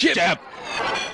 Jab. Jab.